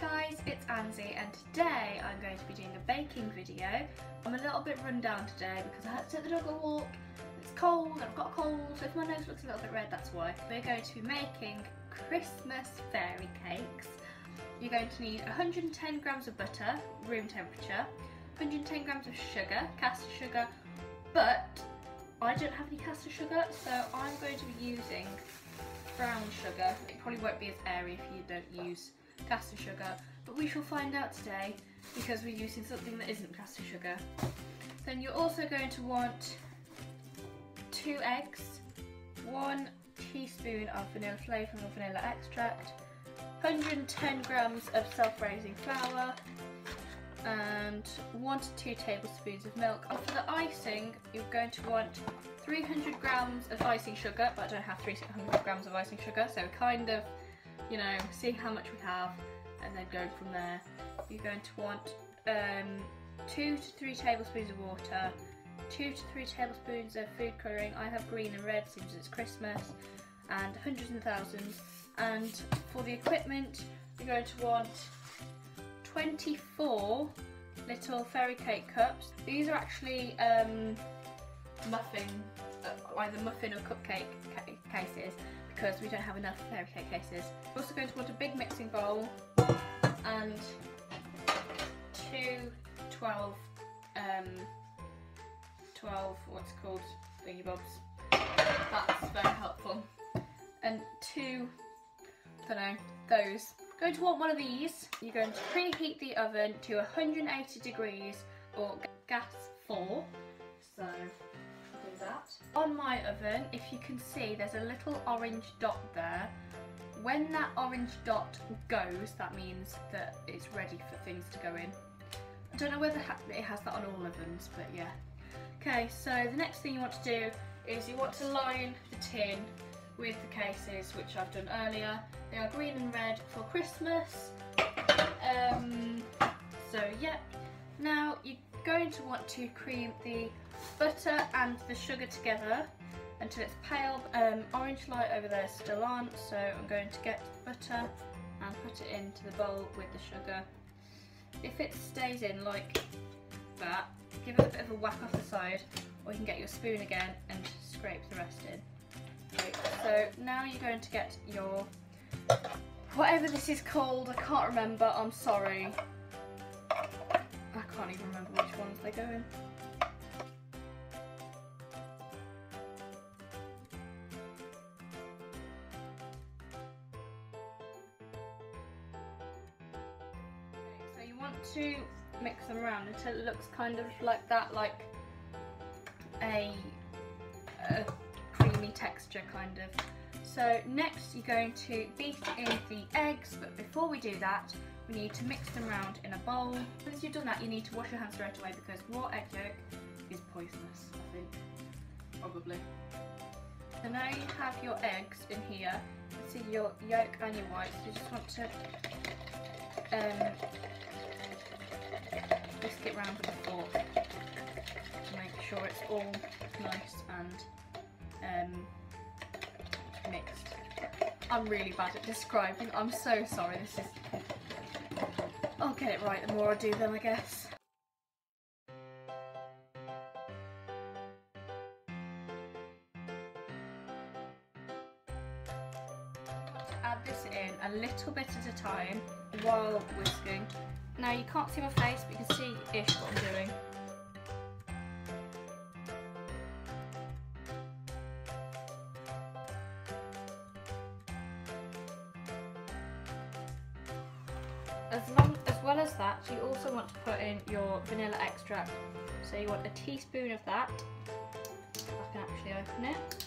guys, it's Anzy and today I'm going to be doing a baking video. I'm a little bit run down today because I had to take the dog a walk, it's cold, I've got a cold, so if my nose looks a little bit red that's why. We're going to be making Christmas fairy cakes. You're going to need 110 grams of butter, room temperature, 110 grams of sugar, caster sugar, but I don't have any caster sugar so I'm going to be using brown sugar. It probably won't be as airy if you don't use caster sugar, but we shall find out today because we're using something that isn't caster sugar. Then you're also going to want two eggs, one teaspoon of vanilla flavour or vanilla extract, 110 grams of self-raising flour, and one to two tablespoons of milk. And for the icing, you're going to want 300 grams of icing sugar, but I don't have 300 grams of icing sugar, so kind of you know, see how much we have and then go from there. You're going to want um, two to three tablespoons of water, two to three tablespoons of food colouring. I have green and red since it's Christmas and hundreds and thousands. And for the equipment, you're going to want 24 little fairy cake cups. These are actually um, muffin, uh, either muffin or cupcake cases because we don't have enough fairy cake cases. We're also going to want a big mixing bowl and two 12, um, 12 what's called thingy bobs. That's very helpful. And two, I don't know, those. Going to want one of these. You're going to preheat the oven to 180 degrees or gas 4. So that. On my oven, if you can see, there's a little orange dot there. When that orange dot goes, that means that it's ready for things to go in. I don't know whether it has that on all ovens, but yeah. Okay, so the next thing you want to do is you want to line the tin with the cases, which I've done earlier. They are green and red for Christmas. Um, so, yep. Now, you're going to want to cream the butter and the sugar together until it's pale. Um, orange light over there still on, so I'm going to get the butter and put it into the bowl with the sugar. If it stays in like that, give it a bit of a whack off the side, or you can get your spoon again and scrape the rest in. Right, so now you're going to get your, whatever this is called, I can't remember, I'm sorry. Can't even remember which ones they go in. So you want to mix them around until it looks kind of like that, like a, a creamy texture kind of. So next you're going to beat in the eggs, but before we do that, we need to mix them around in a bowl. Once you've done that, you need to wash your hands straight away because raw egg yolk is poisonous, I think, probably. So now you have your eggs in here, you see your yolk and your whites, you just want to um, whisk it round with a fork to make sure it's all nice and um, mixed. I'm really bad at describing, I'm so sorry, this is... Get it right the more I do them I guess. add this in a little bit at a time while whisking now you can't see my face, but you can see ish what I'm doing. As, long, well as that, you also want to put in your vanilla extract. So you want a teaspoon of that. I can actually open it.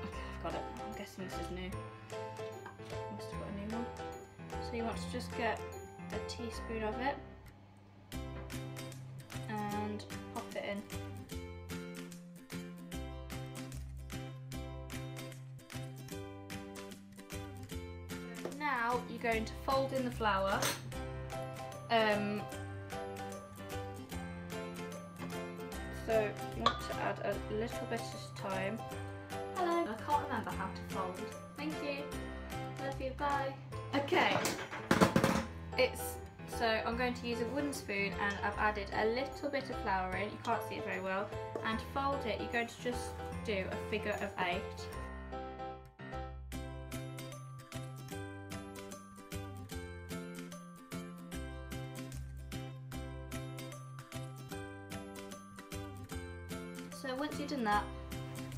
Okay, I've got it. I'm guessing this is new. Must have got a new one. So you want to just get a teaspoon of it now you're going to fold in the flour. Um, so you want to add a little bit at a time hello. I can't remember how to fold. Thank you. Love you. Bye. Okay, it's so I'm going to use a wooden spoon and I've added a little bit of flour in, you can't see it very well, and to fold it you're going to just do a figure of eight. Done that,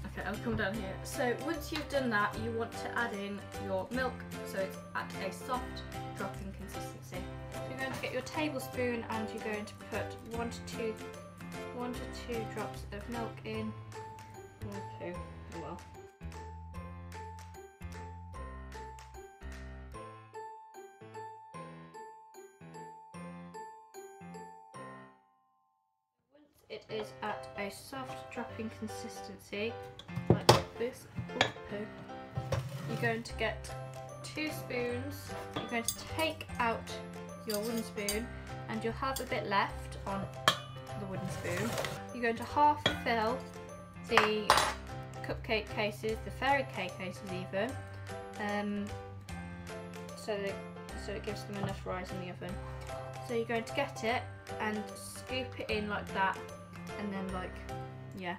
okay, I'll come down here. So once you've done that, you want to add in your milk so it's at a soft dropping consistency. So you're going to get your tablespoon and you're going to put one to two, one to two drops of milk in. One, two, oh well. Dropping consistency, like this, poo, you're going to get two spoons. You're going to take out your wooden spoon and you'll have a bit left on the wooden spoon. You're going to half fill the cupcake cases, the fairy cake cases even, um, so, that, so it gives them enough rise in the oven. So you're going to get it and scoop it in like that and then like, yeah,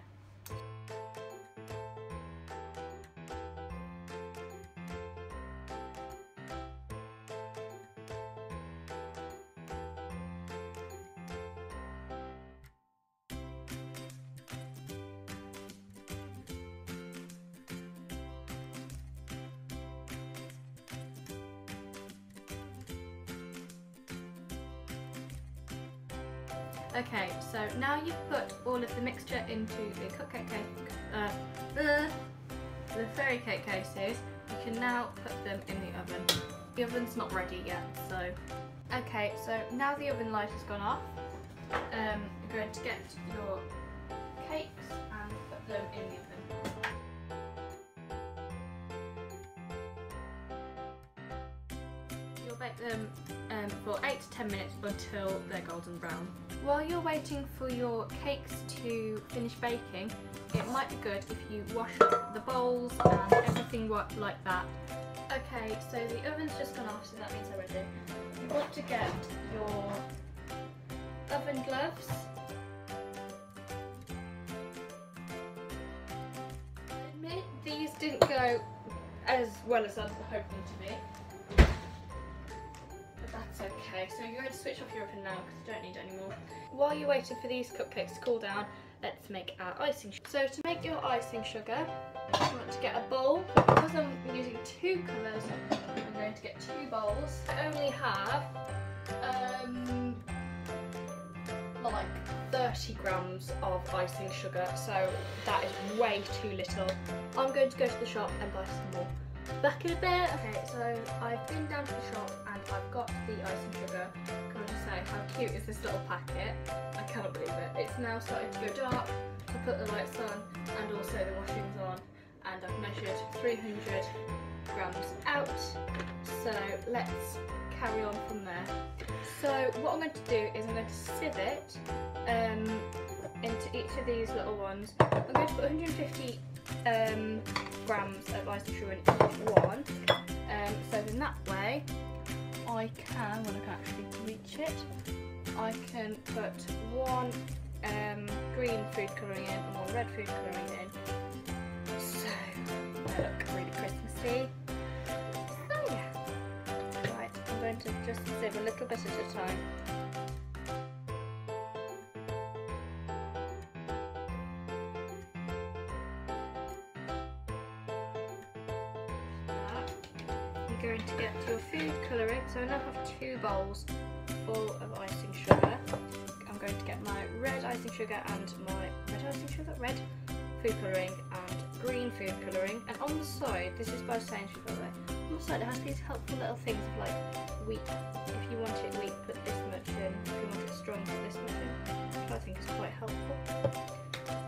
Okay, so now you've put all of the mixture into the cupcake cake, uh, the, fairy cake cases, you can now put them in the oven. The oven's not ready yet, so... Okay, so now the oven light has gone off, um, you're going to get your cakes and put them in the oven. You'll bake them um, for 8 to 10 minutes until they're golden brown. While you're waiting for your cakes to finish baking, it might be good if you wash up the bowls and everything like that. Okay, so the oven's just gone off, so that means they're ready. You want to get your oven gloves. I admit these didn't go as well as I was hoping to be switch off your oven now because you don't need any more. While you're waiting for these cupcakes to cool down, let's make our icing sugar. So to make your icing sugar, you want to get a bowl. Because I'm using two colours, I'm going to get two bowls. I only have um, like 30 grams of icing sugar, so that is way too little. I'm going to go to the shop and buy some more. Back in a bit. Okay, so I've been down to the shop and I've got the icing sugar. How cute is this little packet? I cannot believe it. It's now starting to go dark. I put the lights on and also the washings on and I've measured 300 grams out. So let's carry on from there. So what I'm going to do is I'm going to sieve it um, into each of these little ones. I'm going to put 150 um, grams of sugar in each one. Um, so in that way, I can, when I can actually reach it, I can put one um, green food colouring in and one red food colouring in. So, they look really Christmassy. So yeah. Right, I'm going to just sieve a little bit at a time. Going to get your food colouring. So I now have two bowls full of icing sugar. I'm going to get my red icing sugar and my red icing sugar, red food colouring and green food colouring. And on the side, this is by Sainsbury's by the way, on the side it has these helpful little things of like weak. If you want it weak, put this much in. If you want it strong, put this much in. Which I think is quite helpful.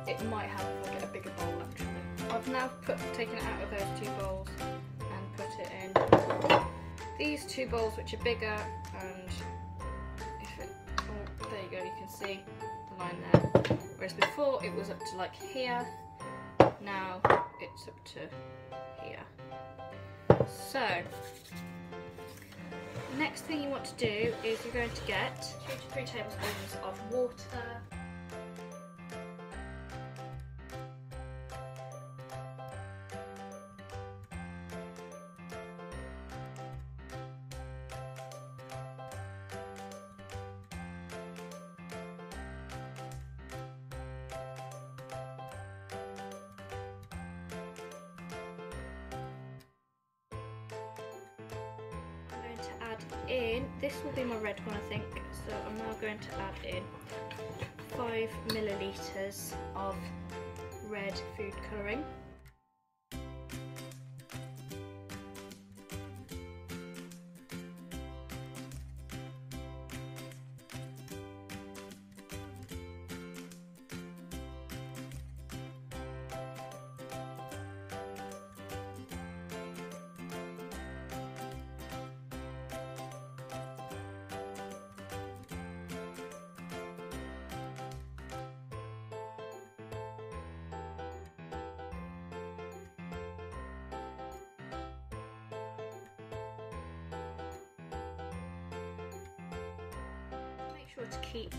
It might help if I get a bigger bowl actually. I've now put taken it out of those two bowls these two bowls which are bigger and if it, oh, there you go, you can see the line there. Whereas before it was up to like here, now it's up to here. So, next thing you want to do is you're going to get two to three tablespoons of water. Add in, this will be my red one I think, so I'm now going to add in 5 millilitres of red food colouring. Sure to keep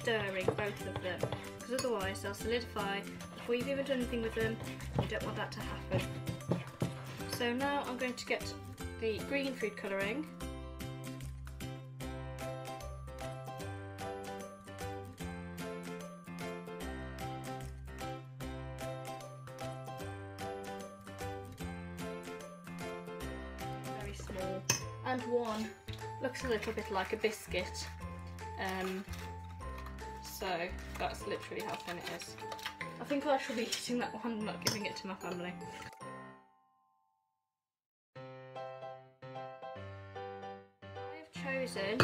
stirring both of them because otherwise they'll solidify before you've even done anything with them. You don't want that to happen. So now I'm going to get the green food colouring very small and one looks a little bit like a biscuit um, so that's literally how thin it is. I think I should be eating that one not giving it to my family. I've chosen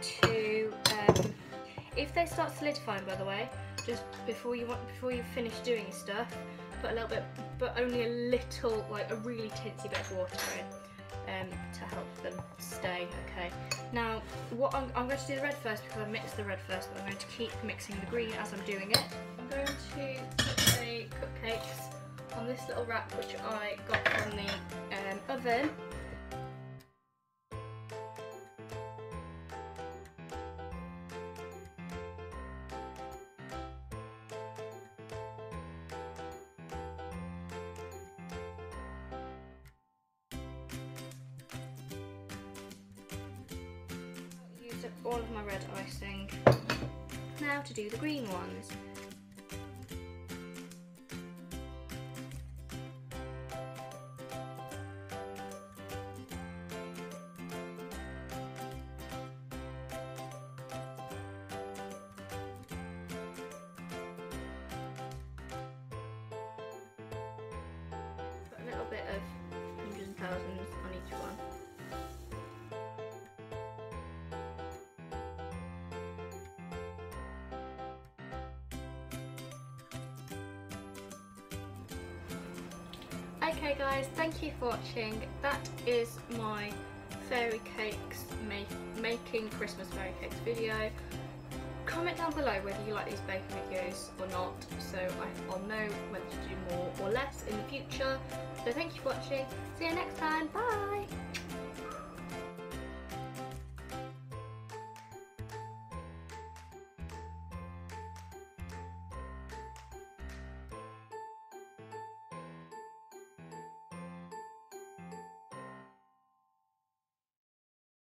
to um, if they start solidifying by the way just before you want before you finish doing stuff put a little bit but only a little like a really tinsy bit of water in um, to help them stay okay what I'm, I'm, going to do the red first because I mixed the red first but I'm going to keep mixing the green as I'm doing it. I'm going to put the cupcakes on this little wrap which I got from the um, oven all of my red icing. Now to do the green ones. A little bit of hundreds and thousands Okay guys, thank you for watching. That is my fairy cakes make, making Christmas fairy cakes video. Comment down below whether you like these baking videos or not so I'll know whether to do more or less in the future. So thank you for watching. See you next time. Bye!